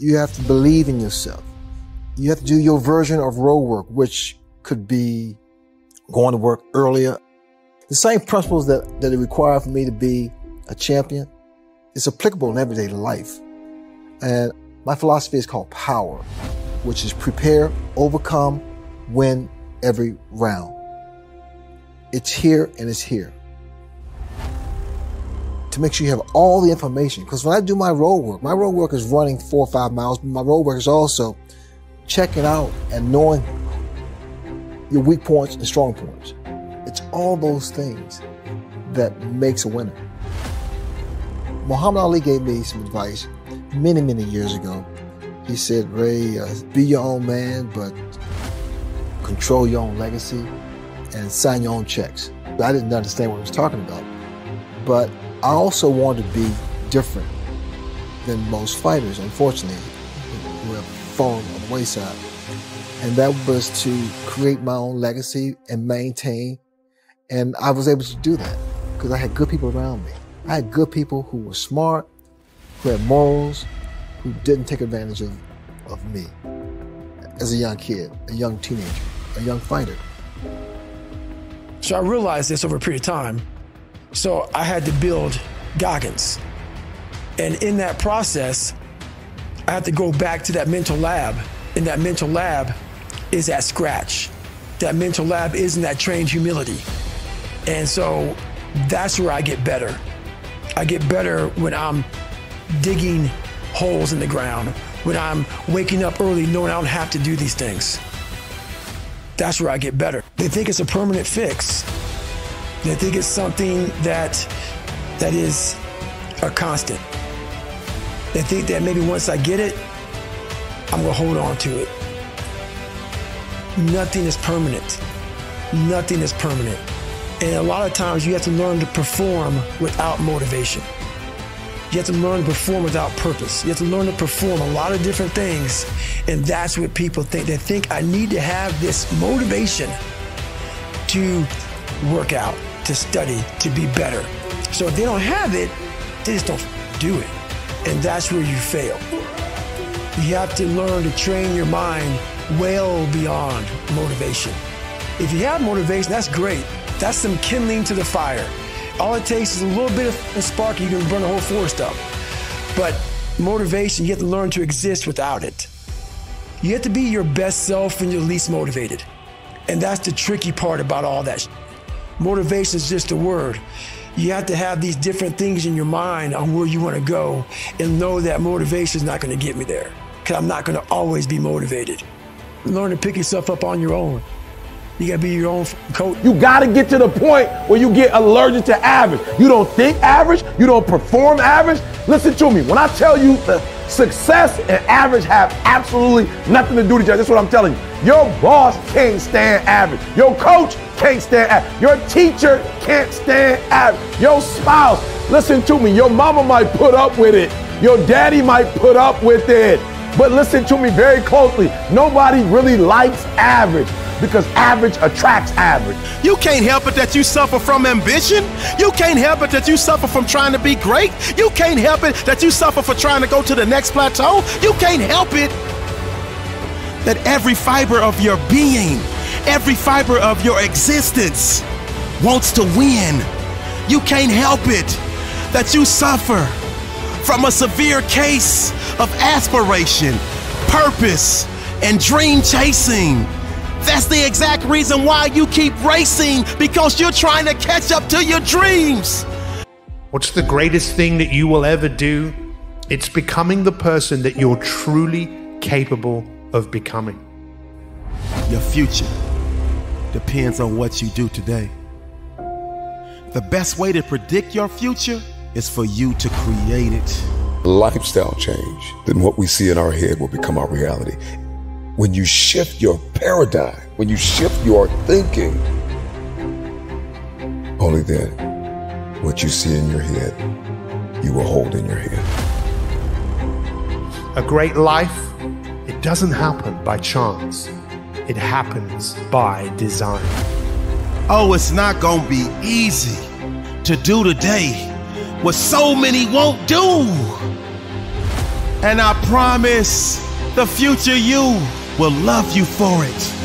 You have to believe in yourself. You have to do your version of road work, which could be going to work earlier. The same principles that, that it required for me to be a champion is applicable in everyday life. And my philosophy is called power, which is prepare, overcome, win every round. It's here and it's here. To make sure you have all the information. Because when I do my road work, my road work is running four or five miles, but my road work is also checking out and knowing your weak points and strong points. It's all those things that makes a winner. Muhammad Ali gave me some advice many, many years ago. He said, Ray, uh, be your own man, but control your own legacy and sign your own checks. I didn't understand what he was talking about. But I also wanted to be different than most fighters, unfortunately, who have fallen on the wayside. And that was to create my own legacy and maintain. And I was able to do that because I had good people around me. I had good people who were smart, who had morals, who didn't take advantage of, of me as a young kid, a young teenager, a young fighter. So I realized this over a period of time. So I had to build Goggins. And in that process, I had to go back to that mental lab. And that mental lab is at scratch. That mental lab is in that trained humility. And so that's where I get better. I get better when I'm digging holes in the ground, when I'm waking up early knowing I don't have to do these things. That's where I get better. They think it's a permanent fix. They think it's something that that is a constant. They think that maybe once I get it, I'm gonna hold on to it. Nothing is permanent. Nothing is permanent. And a lot of times you have to learn to perform without motivation. You have to learn to perform without purpose. You have to learn to perform a lot of different things. And that's what people think. They think I need to have this motivation to work out, to study, to be better. So if they don't have it, they just don't do it. And that's where you fail. You have to learn to train your mind well beyond motivation. If you have motivation, that's great. That's some kindling to the fire. All it takes is a little bit of spark, you can burn the whole forest up. But motivation, you have to learn to exist without it. You have to be your best self when you're least motivated. And that's the tricky part about all that. Motivation is just a word. You have to have these different things in your mind on where you want to go and know that motivation is not going to get me there. Because I'm not going to always be motivated. Learn to pick yourself up on your own. You gotta be your own coach. You gotta get to the point where you get allergic to average. You don't think average, you don't perform average. Listen to me. When I tell you that success and average have absolutely nothing to do with each other, that's what I'm telling you. Your boss can't stand average. Your coach can't stand average. Your teacher can't stand average. Your spouse, listen to me. Your mama might put up with it. Your daddy might put up with it. But listen to me very closely. Nobody really likes average because average attracts average. You can't help it that you suffer from ambition. You can't help it that you suffer from trying to be great. You can't help it that you suffer for trying to go to the next plateau. You can't help it that every fiber of your being, every fiber of your existence wants to win. You can't help it that you suffer from a severe case of aspiration, purpose, and dream chasing. That's the exact reason why you keep racing because you're trying to catch up to your dreams. What's the greatest thing that you will ever do? It's becoming the person that you're truly capable of becoming. Your future depends on what you do today. The best way to predict your future is for you to create it. Lifestyle change, then what we see in our head will become our reality. When you shift your paradigm, when you shift your thinking, only then what you see in your head, you will hold in your hand. A great life, it doesn't happen by chance. It happens by design. Oh, it's not gonna be easy to do today what so many won't do. And I promise the future you will love you for it.